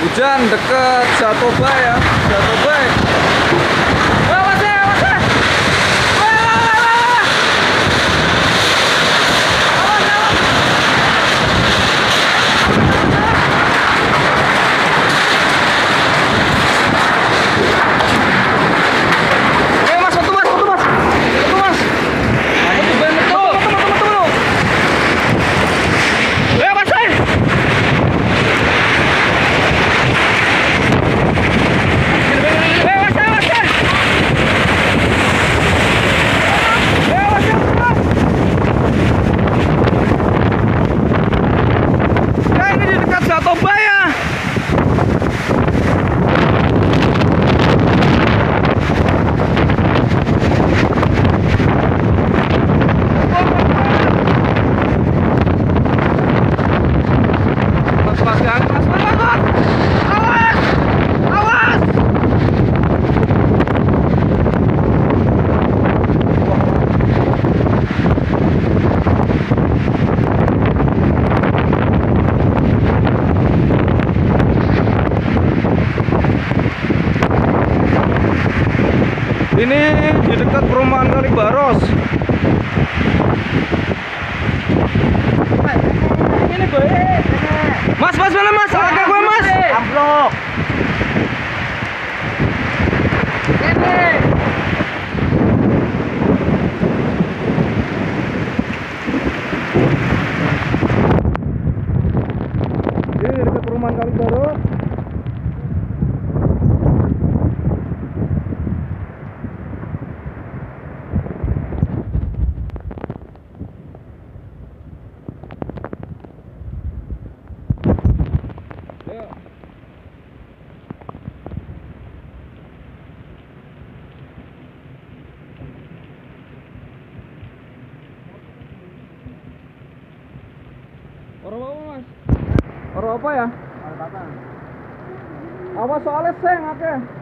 hujan dekat satu bay ya Jatoba ini di dekat perumahan Kalibaros ini dekat perumahan ya, Orang apa mas? Orang apa ya? Apa soalnya seng akeh. Okay.